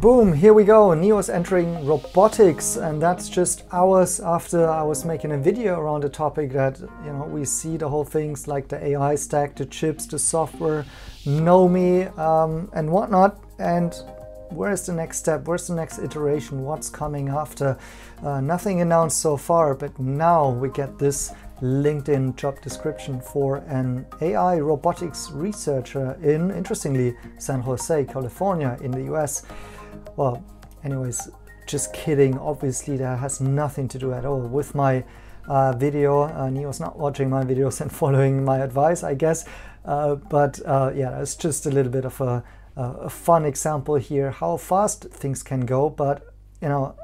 Boom, here we go. NIO's entering robotics, and that's just hours after I was making a video around the topic that, you know, we see the whole things like the AI stack, the chips, the software, NOMI, um, and whatnot. And where's the next step? Where's the next iteration? What's coming after? Uh, nothing announced so far, but now we get this LinkedIn job description for an AI robotics researcher in, interestingly, San Jose, California, in the US. Well, anyways, just kidding. Obviously, that has nothing to do at all with my uh, video. Uh, NIO's not watching my videos and following my advice, I guess. Uh, but uh, yeah, it's just a little bit of a, a fun example here how fast things can go. But you know,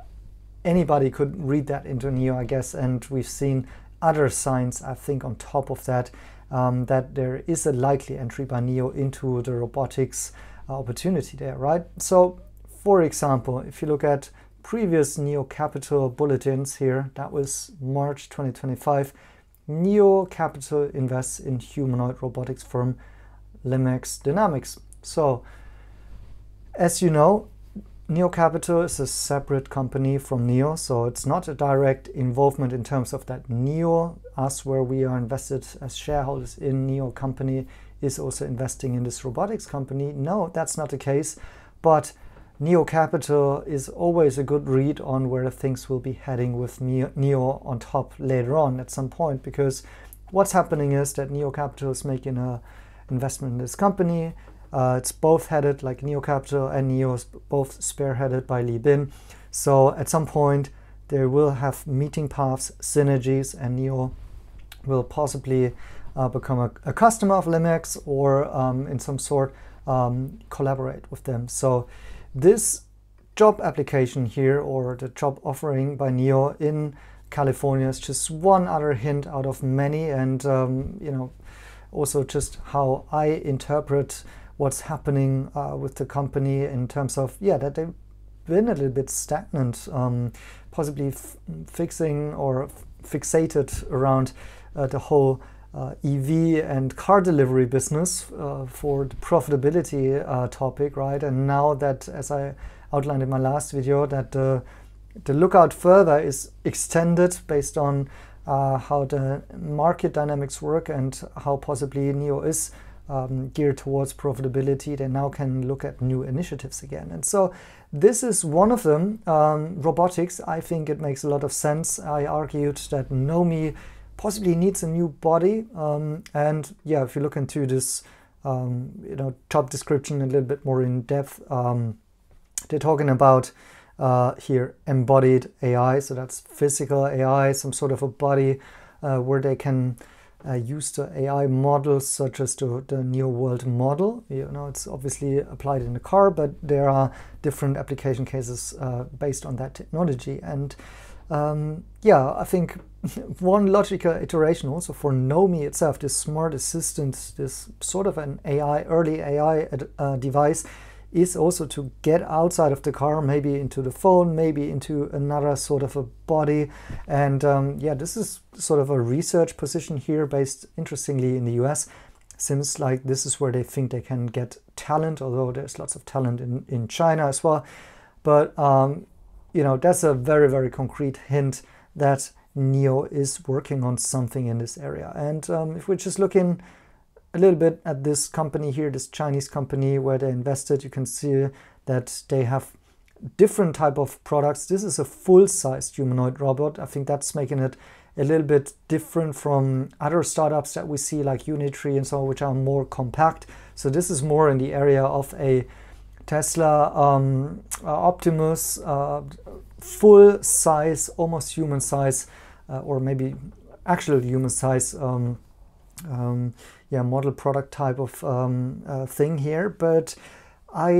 anybody could read that into NIO, I guess, and we've seen other signs, I think, on top of that, um, that there is a likely entry by NIO into the robotics uh, opportunity there, right? So, for example, if you look at previous NIO Capital bulletins here, that was March 2025, NIO Capital invests in humanoid robotics firm LimX Dynamics. So, as you know, NIO Capital is a separate company from NIO, so it's not a direct involvement in terms of that NIO, us where we are invested as shareholders in NIO company, is also investing in this robotics company. No, that's not the case, but NIO Capital is always a good read on where things will be heading with NIO on top later on at some point, because what's happening is that NIO Capital is making an investment in this company uh, it's both headed like NIO Capital and NIO is both spearheaded by Li Bin. So at some point they will have meeting paths, synergies, and NIO will possibly uh, become a, a, customer of LimX or um, in some sort um, collaborate with them. So this job application here or the job offering by NIO in California is just one other hint out of many and um, you know also just how I interpret what's happening uh, with the company in terms of yeah that they've been a little bit stagnant, um, possibly fixing or fixated around uh, the whole EV and car delivery business uh, for the profitability uh, topic, right? And now that, as I outlined in my last video, that the lookout further is extended based on uh, how the market dynamics work and how possibly NIO is um, geared towards profitability, they now can look at new initiatives again. And so this is one of them. Um, robotics, I think it makes a lot of sense. I argued that NOMI possibly needs a new body. Um, and yeah, if you look into this, um, you know, job description a little bit more in depth, um, they're talking about uh, here embodied AI. So that's physical AI, some sort of a body uh, where they can uh, use the AI models such as the, the NIO World model. You know, it's obviously applied in the car, but there are different application cases uh, based on that technology. And um, yeah, I think one logical iteration also for Nomi itself, this smart assistant, this sort of an AI, early AI uh, device, is also to get outside of the car, maybe into the phone, maybe into another sort of a body. And um, yeah, this is sort of a research position here based interestingly in the US. Seems like this is where they think they can get talent, although there's lots of talent in, in China as well. But um, you know, that's a very, very concrete hint that NIO is working on something in this area. And um, if we're just looking a little bit at this company here, this Chinese company where they invested. You can see that they have different type of products. This is a full-sized humanoid robot. I think that's making it a little bit different from other startups that we see like Unitree and so on, which are more compact. So this is more in the area of a Tesla um, uh, Optimus, uh, full size, almost human size, uh, or maybe actual human size um, um, yeah model product type of um, uh, thing here. But I,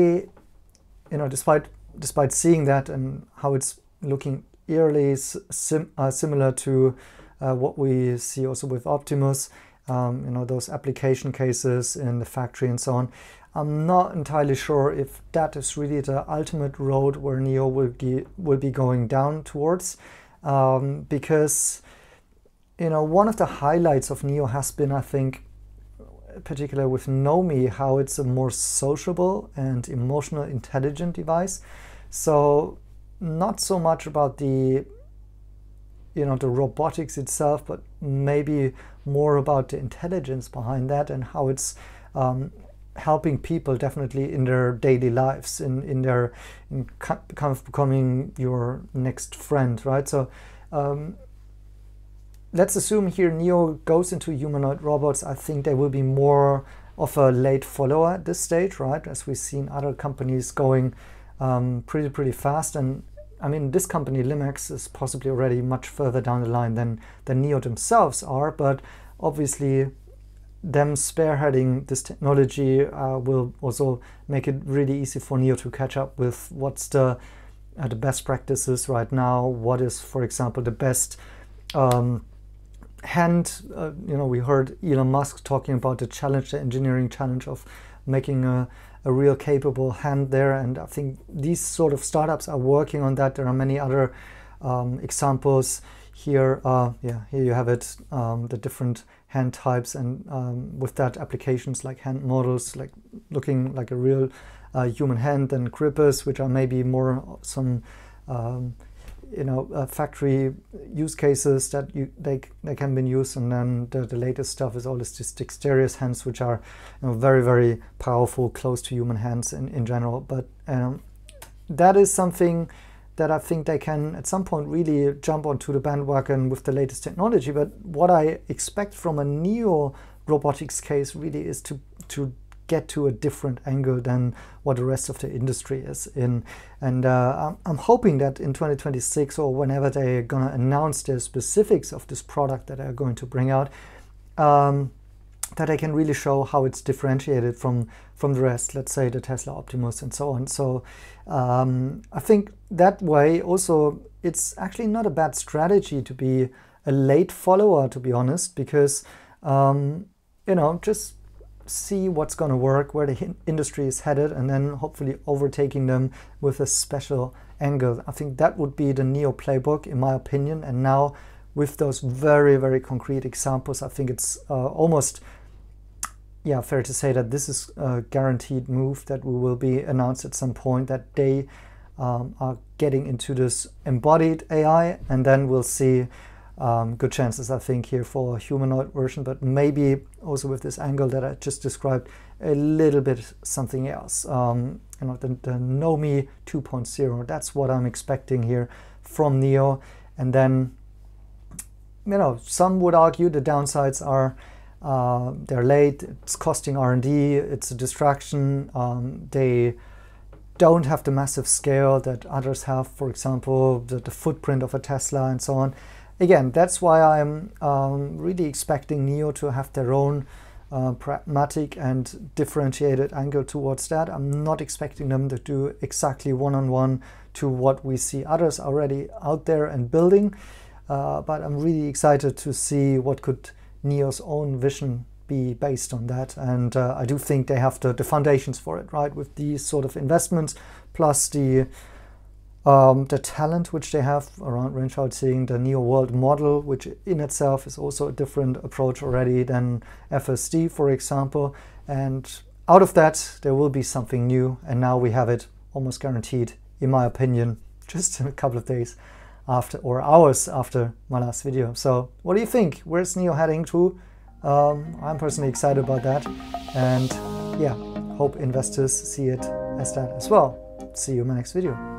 you know, despite despite seeing that and how it's looking eerily sim uh, similar to uh, what we see also with Optimus, um, you know, those application cases in the factory and so on. I'm not entirely sure if that is really the ultimate road where NIO will be, will be going down towards, um, because you know, one of the highlights of NIO has been, I think, particularly with Nomi, how it's a more sociable and emotional intelligent device. So not so much about the you know the robotics itself, but maybe more about the intelligence behind that and how it's um, helping people definitely in their daily lives, in in their in kind of becoming your next friend, right? So. Um, let's assume here NIO goes into humanoid robots. I think they will be more of a late follower at this stage, right? As we've seen other companies going um, pretty, pretty fast. And I mean, this company, LimX, is possibly already much further down the line than, than NIO themselves are. But obviously, them spearheading this technology uh, will also make it really easy for NIO to catch up with what's the, uh, the best practices right now. What is, for example, the best um, hand, uh, you know, we heard Elon Musk talking about the challenge, the engineering challenge of making a, a real capable hand there. And I think these sort of startups are working on that. There are many other um, examples here. Uh, yeah, here you have it, um, the different hand types, and um, with that applications like hand models, like looking like a real uh, human hand, and grippers, which are maybe more some um, you know uh, factory use cases that you they, they can be used. And then the, the latest stuff is all just dexterous hands which are you know, very very powerful close to human hands in, in general. But um, that is something that I think they can at some point really jump onto the bandwagon with the latest technology but what I expect from a NIO robotics case really is to to get to a different angle than what the rest of the industry is in. And uh, I'm hoping that in 2026 or whenever they're going to announce the specifics of this product that they're going to bring out, um, that I can really show how it's differentiated from from the rest, let's say the Tesla Optimus and so on. So um, I think that way also it's actually not a bad strategy to be a late follower, to be honest, because um, you know just see what's going to work, where the industry is headed, and then hopefully overtaking them with a special angle. I think that would be the NIO playbook, in my opinion. And now, with those very, very concrete examples, I think it's uh, almost yeah, fair to say that this is a guaranteed move that we will be announced at some point that they um, are getting into this embodied AI, and then we'll see um, good chances, I think, here for a humanoid version, but maybe also with this angle that I just described, a little bit something else. Um, you know, the, the Nomi 2.0, that's what I'm expecting here from NIO, And then, you know, some would argue the downsides are uh, they're late, it's costing R&D, it's a distraction, um, they don't have the massive scale that others have, for example, the, the footprint of a Tesla and so on. Again, that's why I'm um, really expecting NIO to have their own uh, pragmatic and differentiated angle towards that. I'm not expecting them to do exactly one-on-one to what we see others already out there and building, uh, but I'm really excited to see what could NIO's own vision be based on that. And uh, I do think they have the, the foundations for it, right? With these sort of investments plus the um, the talent which they have around Ren Shaoqing the NIO World model, which in itself is also a different approach already than FSD, for example. And out of that, there will be something new. And now we have it almost guaranteed, in my opinion, just in a couple of days after or hours after my last video. So what do you think? Where's NIO heading to? Um, I'm personally excited about that. And yeah, hope investors see it as that as well. See you in my next video.